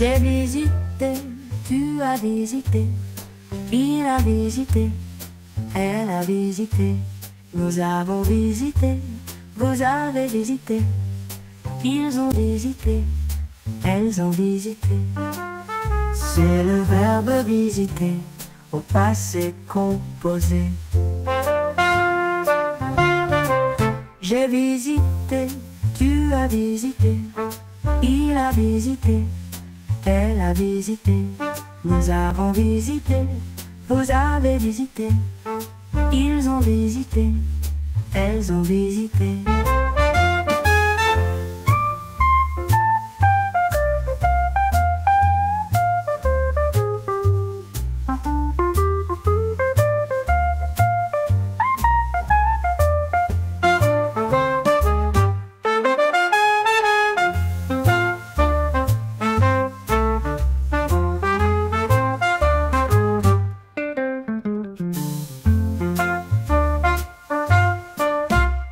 J'ai visité, tu as visité, il a visité, elle a visité, nous avons visité, vous avez visité, ils ont visité, elles ont visité. C'est le verbe visiter au passé composé. J'ai visité, tu as visité, il a visité, elle a visité, nous avons visité, vous avez visité, ils ont visité, elles ont visité.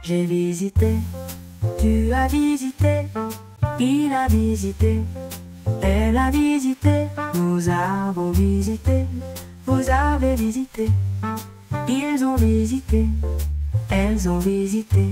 J'ai visité, tu as visité, il a visité, elle a visité, nous avons visité, vous avez visité, ils ont visité, elles ont visité.